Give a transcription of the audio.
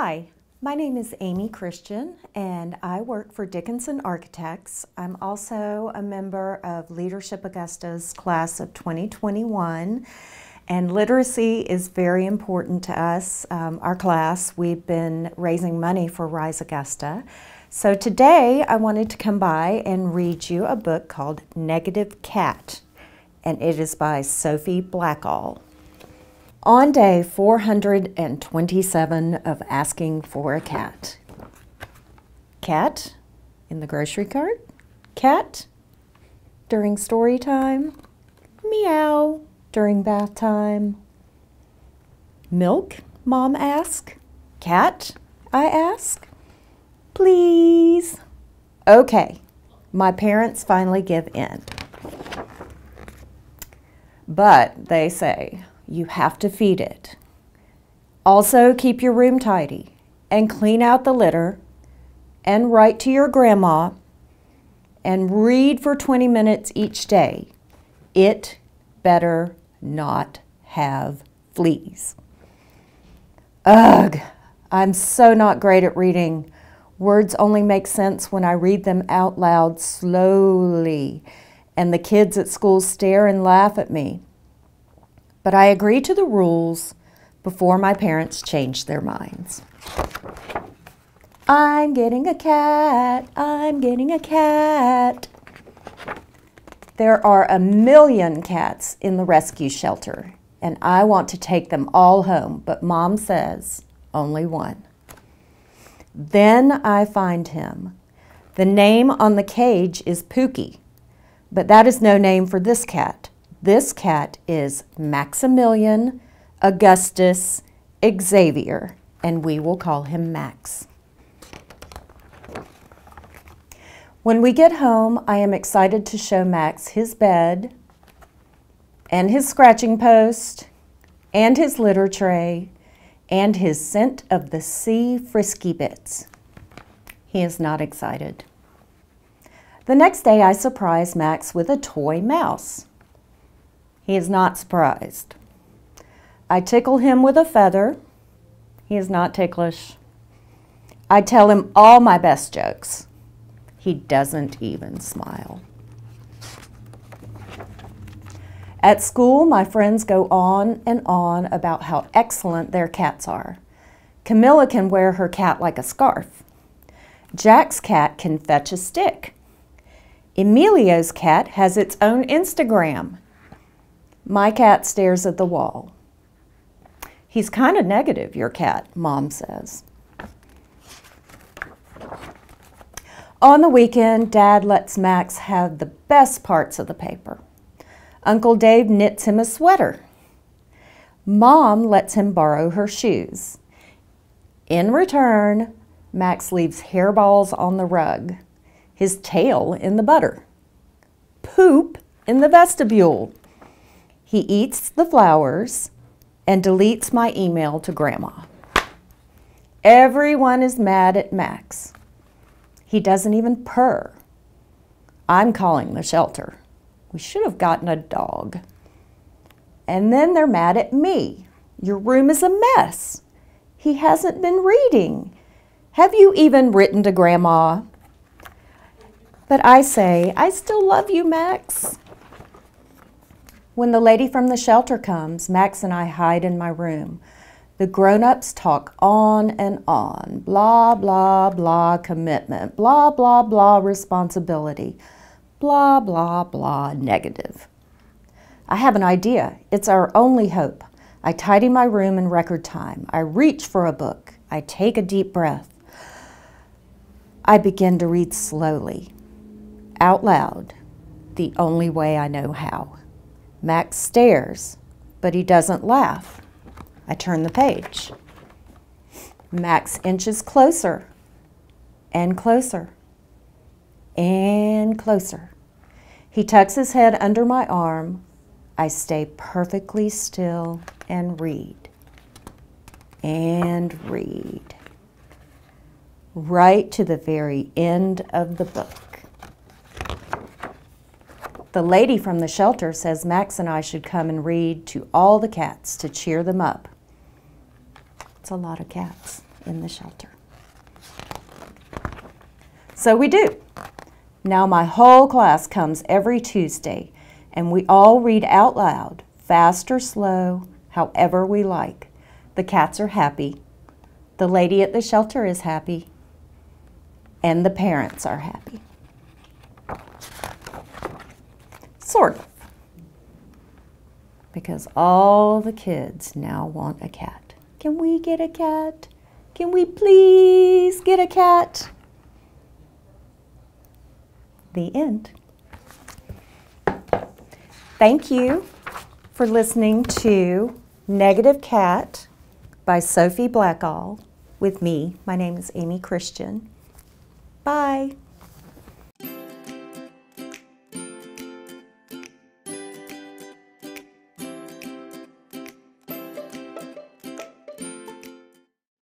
Hi, my name is Amy Christian and I work for Dickinson Architects. I'm also a member of Leadership Augusta's class of 2021 and literacy is very important to us. Um, our class, we've been raising money for Rise Augusta. So today I wanted to come by and read you a book called Negative Cat and it is by Sophie Blackall. On day 427 of asking for a cat. Cat in the grocery cart? Cat during story time? Meow during bath time? Milk? Mom ask. Cat? I ask. Please. Okay, my parents finally give in. But they say, you have to feed it. Also, keep your room tidy and clean out the litter and write to your grandma and read for 20 minutes each day. It better not have fleas. Ugh, I'm so not great at reading. Words only make sense when I read them out loud slowly, and the kids at school stare and laugh at me but I agree to the rules before my parents change their minds. I'm getting a cat, I'm getting a cat. There are a million cats in the rescue shelter, and I want to take them all home, but mom says only one. Then I find him. The name on the cage is Pookie, but that is no name for this cat. This cat is Maximilian Augustus Xavier, and we will call him Max. When we get home, I am excited to show Max his bed and his scratching post and his litter tray and his scent of the sea frisky bits. He is not excited. The next day, I surprise Max with a toy mouse. He is not surprised. I tickle him with a feather. He is not ticklish. I tell him all my best jokes. He doesn't even smile. At school, my friends go on and on about how excellent their cats are. Camilla can wear her cat like a scarf. Jack's cat can fetch a stick. Emilio's cat has its own Instagram. My cat stares at the wall. He's kind of negative, your cat, Mom says. On the weekend, Dad lets Max have the best parts of the paper. Uncle Dave knits him a sweater. Mom lets him borrow her shoes. In return, Max leaves hairballs on the rug, his tail in the butter, poop in the vestibule, he eats the flowers and deletes my email to Grandma. Everyone is mad at Max. He doesn't even purr. I'm calling the shelter. We should have gotten a dog. And then they're mad at me. Your room is a mess. He hasn't been reading. Have you even written to Grandma? But I say, I still love you, Max. When the lady from the shelter comes, Max and I hide in my room. The grown ups talk on and on blah, blah, blah, commitment, blah, blah, blah, responsibility, blah, blah, blah, negative. I have an idea. It's our only hope. I tidy my room in record time. I reach for a book. I take a deep breath. I begin to read slowly, out loud, the only way I know how. Max stares, but he doesn't laugh. I turn the page. Max inches closer and closer and closer. He tucks his head under my arm. I stay perfectly still and read and read right to the very end of the book. The lady from the shelter says Max and I should come and read to all the cats to cheer them up. It's a lot of cats in the shelter. So we do. Now my whole class comes every Tuesday and we all read out loud, fast or slow, however we like. The cats are happy. The lady at the shelter is happy. And the parents are happy. Sort of. Because all the kids now want a cat. Can we get a cat? Can we please get a cat? The end. Thank you for listening to Negative Cat by Sophie Blackall with me. My name is Amy Christian. Bye.